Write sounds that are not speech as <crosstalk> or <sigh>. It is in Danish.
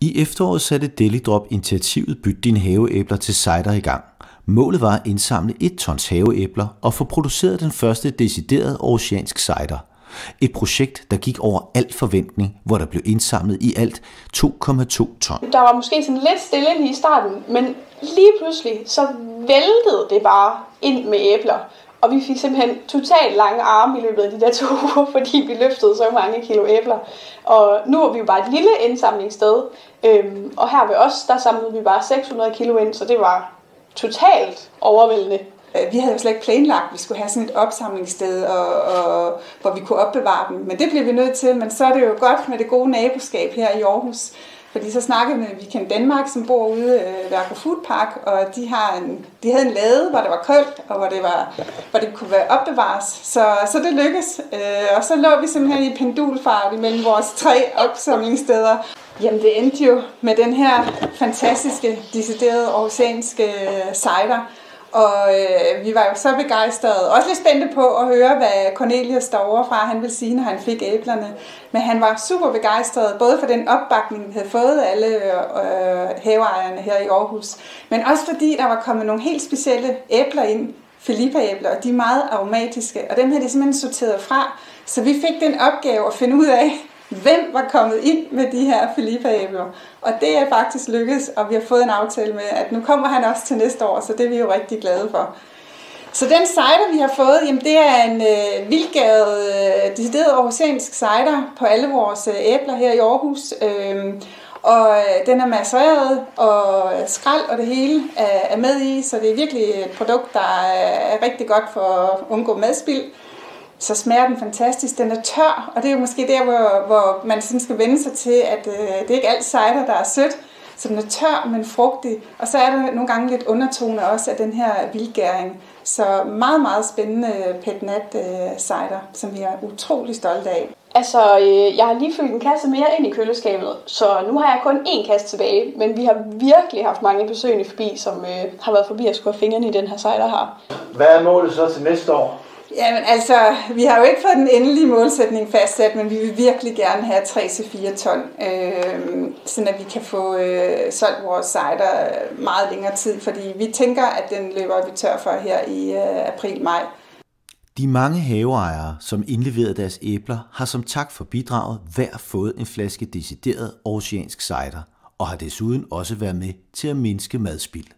I efteråret satte Deli Drop initiativet Byt dine haveæbler til cider i gang. Målet var at indsamle 1 tons haveæbler og få produceret den første deciderede oceansk cider. Et projekt, der gik over al forventning, hvor der blev indsamlet i alt 2,2 ton. Der var måske sådan lidt stille lige i starten, men lige pludselig så væltede det bare ind med æbler. Og vi fik simpelthen totalt lange arme i løbet af de der to <laughs> uger, fordi vi løftede så mange kilo æbler. Og nu er vi jo bare et lille indsamlingssted. Øhm, og her ved os, der samlede vi bare 600 kilo ind, så det var totalt overvældende. Øh, vi havde jo slet ikke planlagt, at vi skulle have sådan et opsamlingssted, og, og, hvor vi kunne opbevare dem. Men det blev vi nødt til. Men så er det jo godt med det gode naboskab her i Aarhus. Fordi så snakkede vi med Weekend Danmark, som bor ude øh, Aqua Food Park, og de, har en, de havde en lade, hvor det var koldt, og hvor det, var, hvor det kunne være opbevares. Så, så det lykkedes. Øh, og så lå vi simpelthen i pendulfart imellem vores tre opsamlingssteder. Jamen det endte jo med den her fantastiske, deciderede oceanske øh, cider, og øh, vi var jo så begejstrede, også lidt spændte på at høre, hvad Cornelius derovre fra han ville sige, når han fik æblerne. Men han var super begejstret, både for den opbakning, vi havde fået alle øh, haveejerne her i Aarhus, men også fordi der var kommet nogle helt specielle æbler ind, Filippa-æbler, og de er meget aromatiske, og dem havde de simpelthen sorteret fra. Så vi fik den opgave at finde ud af, hvem var kommet ind med de her Filippa-æbler. Og det er faktisk lykkedes, og vi har fået en aftale med, at nu kommer han også til næste år, så det er vi jo rigtig glade for. Så den cider, vi har fået, jamen det er en øh, vildgæret, øh, decideret aarhusiansk cider på alle vores øh, æbler her i Aarhus. Øh, og øh, den er massereret, og øh, skrald og det hele er, er med i, så det er virkelig et produkt, der er rigtig godt for at undgå madspild så smager den fantastisk. Den er tør, og det er jo måske der, hvor, hvor man sådan skal vende sig til, at øh, det er ikke alt cider, der er sødt. Så den er tør, men frugtig. Og så er der nogle gange lidt undertone også af den her vildgæring. Så meget, meget spændende pet nat øh, cider, som vi er utrolig stolte af. Altså, øh, jeg har lige fyldt en kasse mere ind i køleskabet, så nu har jeg kun én kasse tilbage. Men vi har virkelig haft mange besøgende forbi, som øh, har været forbi at skulle have fingrene i den her cider her. Hvad er målet så til næste år? Jamen altså, vi har jo ikke fået den endelige målsætning fastsat, men vi vil virkelig gerne have 3-4 ton, øh, så at vi kan få øh, solgt vores cider meget længere tid, fordi vi tænker, at den løber vi tør for her i øh, april-maj. De mange haveejere, som indleverede deres æbler, har som tak for bidraget hver fået en flaske decideret oceansk cider, og har desuden også været med til at mindske madspild.